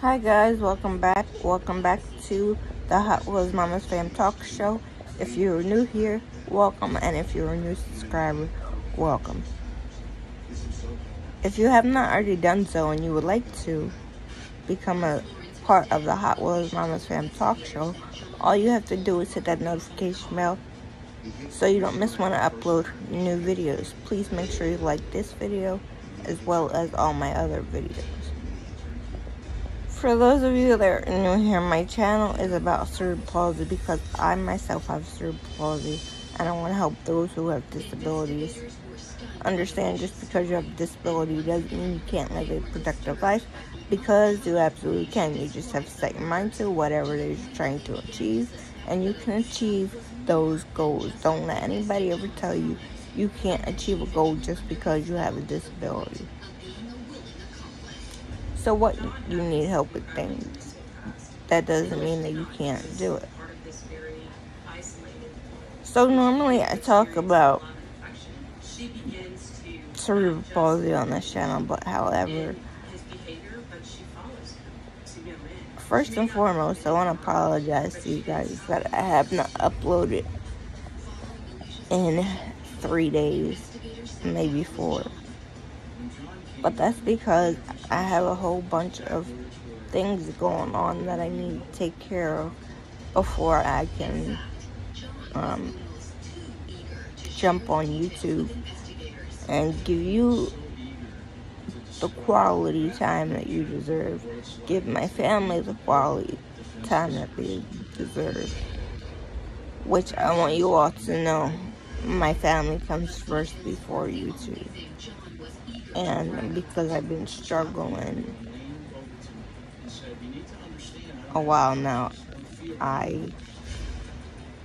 Hi guys, welcome back. Welcome back to the Hot Wheels Mama's Fam Talk Show. If you're new here, welcome, and if you're a new subscriber, welcome. If you have not already done so and you would like to become a part of the Hot Wheels Mama's Fam Talk Show, all you have to do is hit that notification bell so you don't miss when I upload new videos. Please make sure you like this video as well as all my other videos. For those of you that are new here, my channel is about cerebral palsy because I myself have cerebral palsy and I want to help those who have disabilities. Understand just because you have a disability doesn't mean you can't live a productive life because you absolutely can. You just have to set your mind to whatever it is you're trying to achieve and you can achieve those goals. Don't let anybody ever tell you you can't achieve a goal just because you have a disability. So what you need help with things. That doesn't mean that you can't do it. So normally I talk about cerebral palsy on this channel, but however, first and foremost, I want to apologize to you guys that I have not uploaded in three days, maybe four. But that's because I have a whole bunch of things going on that I need to take care of before I can um, jump on YouTube and give you the quality time that you deserve. Give my family the quality time that they deserve. Which I want you all to know my family comes first before YouTube. And because I've been struggling a while now, I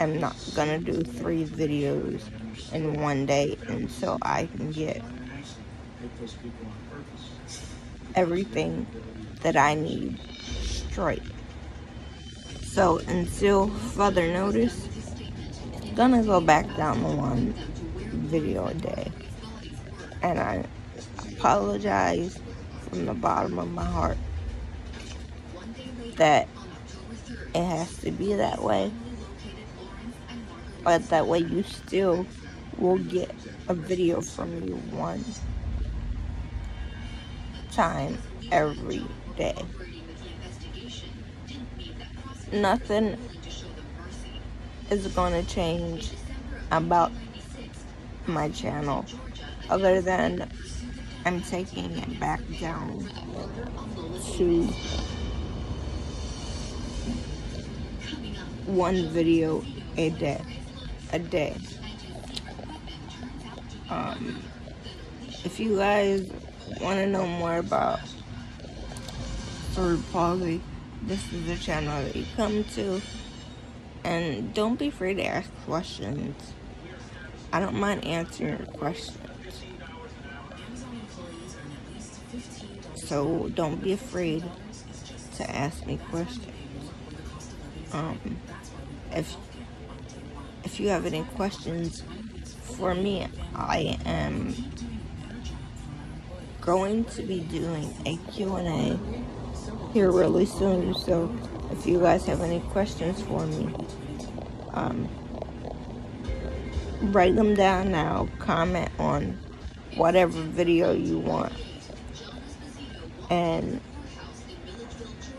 am not gonna do three videos in one day until I can get everything that I need straight. So until further notice, it's gonna go back down to one video a day. And I apologize from the bottom of my heart that it has to be that way. But that way you still will get a video from me one time every day. Nothing is going to change about my channel other than I'm taking it back down to one video a day a day. Um, if you guys want to know more about cerebral palsy this is the channel that you come to. And don't be afraid to ask questions. I don't mind answering your questions so don't be afraid to ask me questions um, if if you have any questions for me, I am going to be doing a Q&A here really soon. So if you guys have any questions for me, um, write them down now. Comment on whatever video you want. And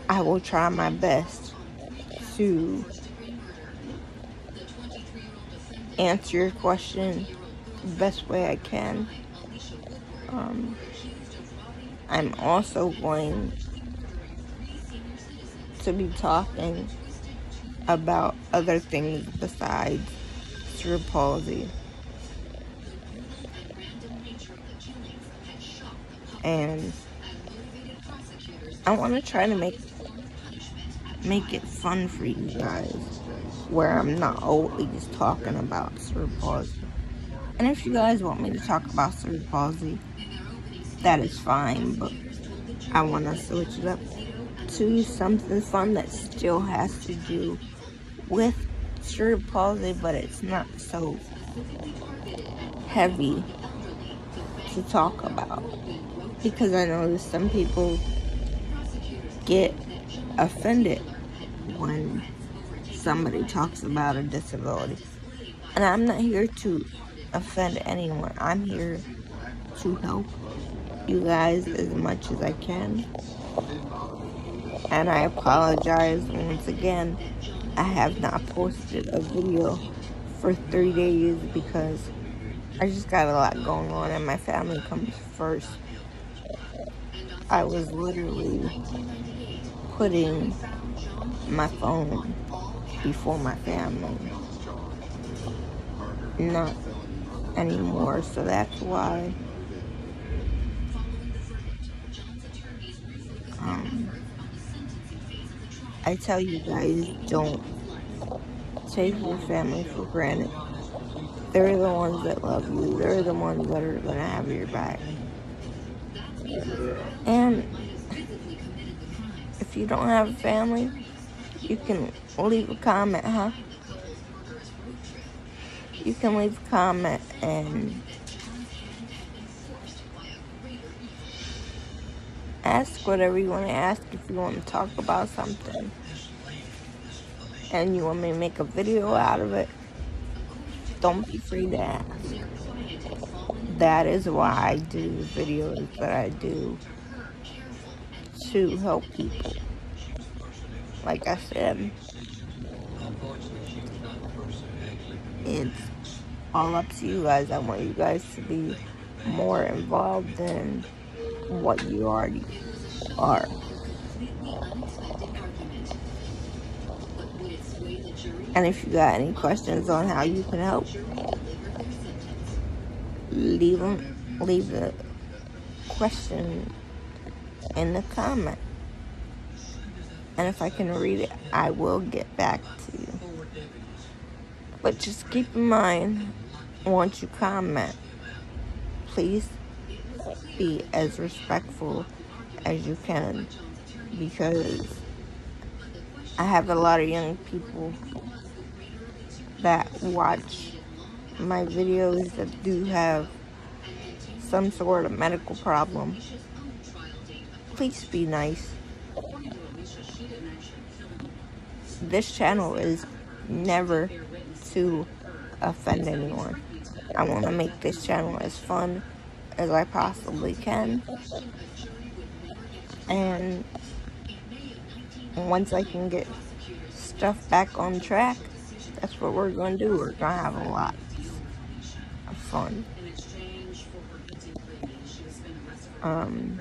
I will try my best to answer your question the best way I can. Um, I'm also going to be talking about other things besides cerebral palsy. And I want to try to make make it fun for you guys where I'm not always talking about cerebral palsy. And if you guys want me to talk about cerebral palsy, that is fine, but I want to switch it up to something fun that still has to do with cerebral palsy, but it's not so heavy to talk about. Because I know that some people get offended when somebody talks about a disability. And I'm not here to offend anyone. I'm here to help you guys as much as I can. And I apologize once again. I have not posted a video for three days because I just got a lot going on and my family comes first. I was literally putting my phone before my family. Not anymore, so that's why. Um, I tell you guys, don't take your family for granted. They're the ones that love you. They're the ones that are going to have your back. And if you don't have a family, you can leave a comment, huh? You can leave a comment and ask whatever you want to ask if you want to talk about something. And you want me to make a video out of it? Don't be afraid to ask. That is why I do videos that I do to help people like I said it's all up to you guys I want you guys to be more involved than what you already are. And if you got any questions on how you can help, leave them, leave the question in the comment. And if I can read it, I will get back to you. But just keep in mind, once you comment, please be as respectful as you can because I have a lot of young people that watch my videos that do have some sort of medical problem. Please be nice. This channel is never to offend anyone. I want to make this channel as fun as I possibly can. And once I can get stuff back on track, that's what we're going to do. We're going to have a lot of fun. Um,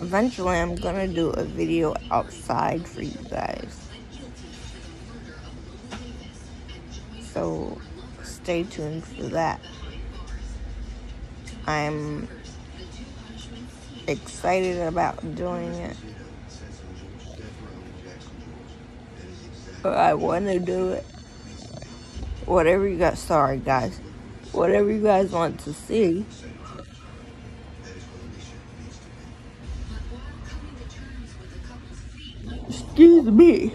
eventually, I'm to do a video outside for you guys. So, stay tuned for that. I'm excited about doing it. I want to do it. Whatever you guys, sorry guys. Whatever you guys want to see. Excuse me.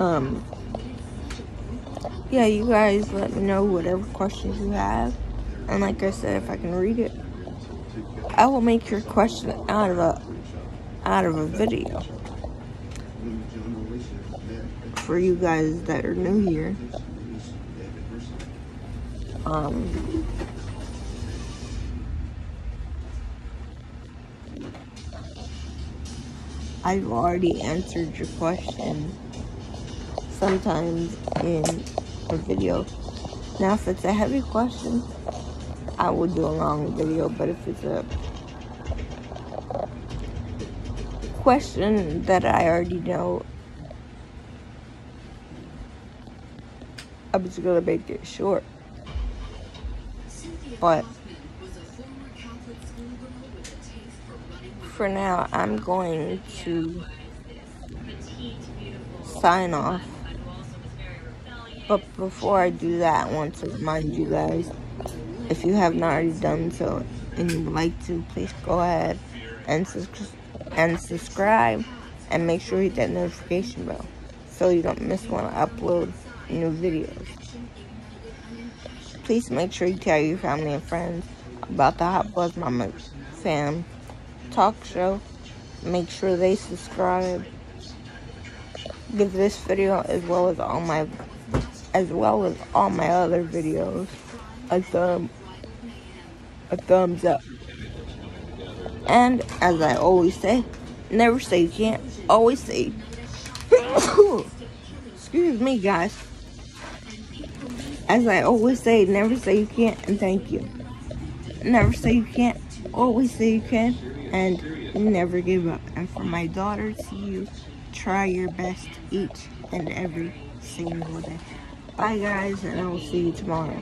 Um, yeah, you guys let me know whatever questions you have. And like I said, if I can read it, I will make your question out of a out of a video for you guys that are new here. Um, I've already answered your question sometimes in a video. Now, if it's a heavy question, I would do a long video, but if it's a question that I already know, I'm just gonna make it short. But for now, I'm going to sign off. But before I do that, I want to remind you guys, if you have not already done so and you would like to, please go ahead and, and subscribe and make sure you hit that notification bell so you don't miss when I upload new videos. Please make sure you tell your family and friends about the Hot Buzz Mama fam talk show. Make sure they subscribe. Give this video as well as all my as well as all my other videos a thumb a thumbs up. And as I always say, never say you can't, always say excuse me guys. As I always say, never say you can't and thank you. Never say you can't, always say you can and never give up. And for my daughter to you, try your best each and every single day. Bye guys and I will see you tomorrow.